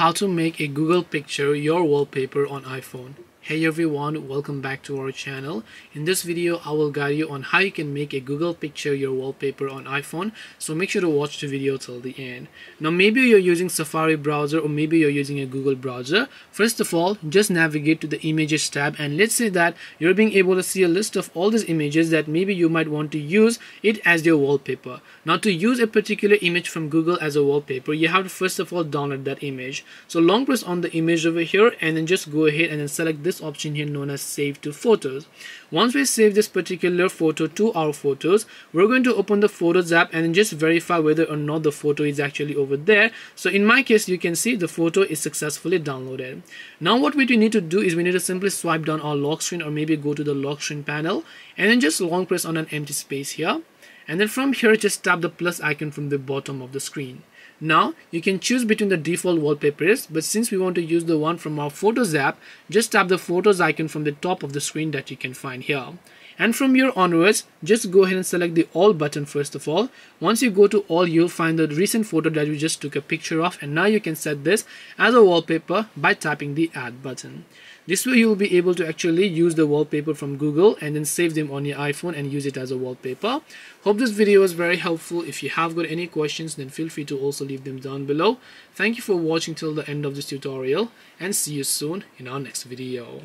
how to make a Google picture your wallpaper on iPhone. Hey everyone, welcome back to our channel. In this video, I will guide you on how you can make a Google picture your wallpaper on iPhone. So make sure to watch the video till the end. Now maybe you're using Safari browser or maybe you're using a Google browser. First of all, just navigate to the images tab and let's say that you're being able to see a list of all these images that maybe you might want to use it as your wallpaper. Now to use a particular image from Google as a wallpaper, you have to first of all download that image. So long press on the image over here and then just go ahead and then select this option here known as save to photos. Once we save this particular photo to our photos we're going to open the photos app and just verify whether or not the photo is actually over there. So in my case you can see the photo is successfully downloaded. Now what we do need to do is we need to simply swipe down our lock screen or maybe go to the lock screen panel and then just long press on an empty space here. And then from here just tap the plus icon from the bottom of the screen now you can choose between the default wallpapers but since we want to use the one from our photos app just tap the photos icon from the top of the screen that you can find here and from here onwards just go ahead and select the all button first of all once you go to all you'll find the recent photo that you just took a picture of and now you can set this as a wallpaper by tapping the add button this way you will be able to actually use the wallpaper from Google and then save them on your iPhone and use it as a wallpaper. Hope this video was very helpful. If you have got any questions then feel free to also leave them down below. Thank you for watching till the end of this tutorial and see you soon in our next video.